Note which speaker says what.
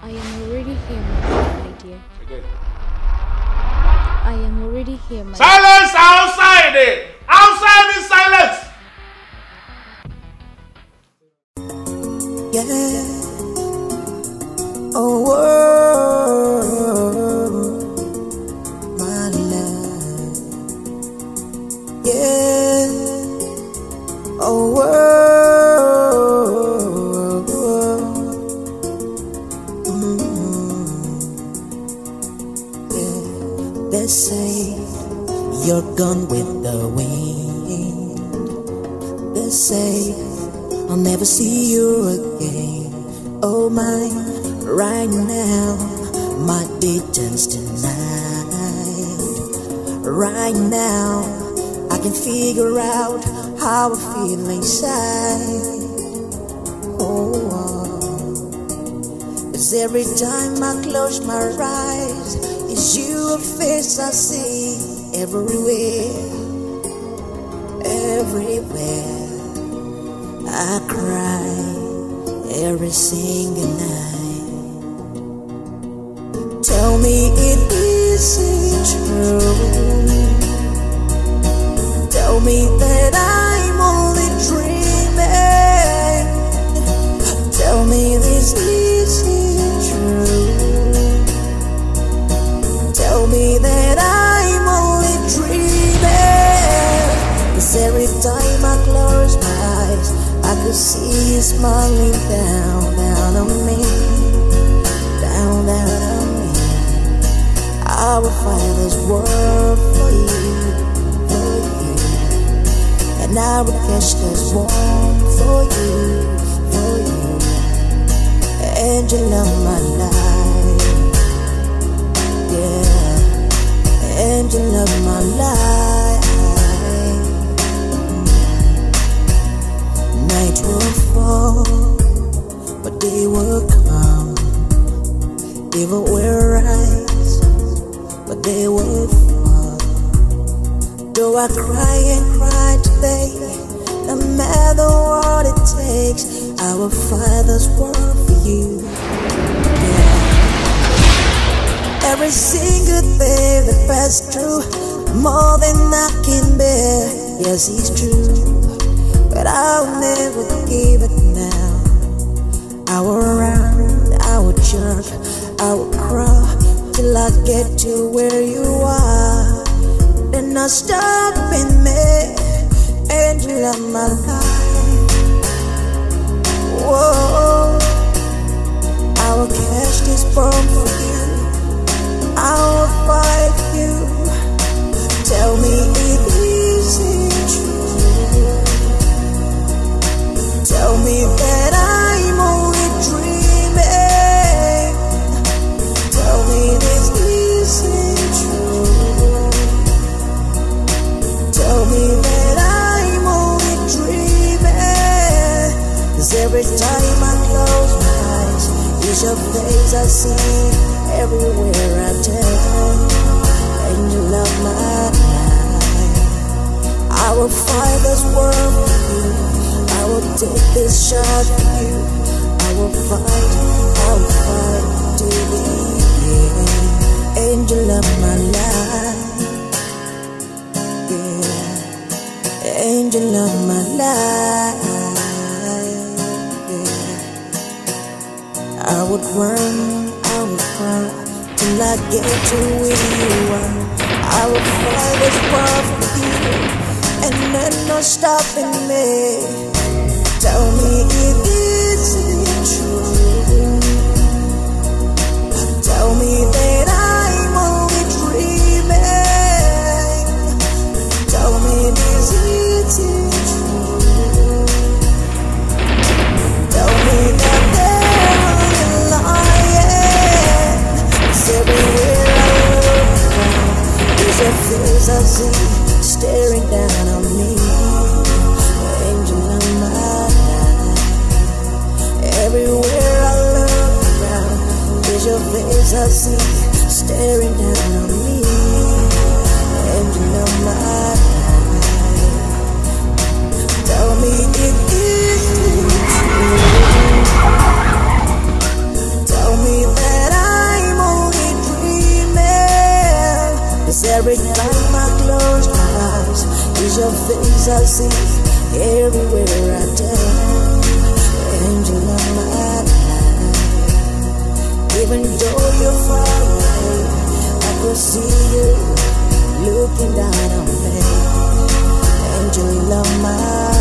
Speaker 1: I am already here, my dear.
Speaker 2: Again.
Speaker 1: I am already here, my
Speaker 2: Silence outside! eh? Outside is silence!
Speaker 3: Yeah. Oh, whoa. my love. Yeah. Oh, whoa. They say you're gone with the wind. They say I'll never see you again. Oh my, right now might be just tonight. Right now, I can figure out how I feel inside. Oh, uh, cause every time I close my eyes, it's your face I see everywhere, everywhere. I cry every single night. Tell me it isn't true. Tell me that time I close my eyes, I could see you smiling down, down on me, down, down on me. I will fight this world for you, for you, and I will catch this warm for you, for you, angel of my life, Evil will rise, but they will fall. Though I cry and cry today, no matter what it takes, I will fight this world for you. Yeah. Every single day that passed through, more than I can bear. Yes, it's true but I'll never give it now. I will run, I will jump, I will crawl till I get to where you are. Then I'll stop in me, angel of my life. Your face I see everywhere I turn. Angel of my life, I will fight this world for you. I will take this shot for you. I will fight, I will fight to the end. Angel of my life, yeah. Angel of my life, would run, I would cry till I get to where you are. I will fight this world for you, and then no stopping me. Tell me it staring down I see, everywhere I turn. Angel of my life. Even though you're far away, I could see you looking down on me. Angel of my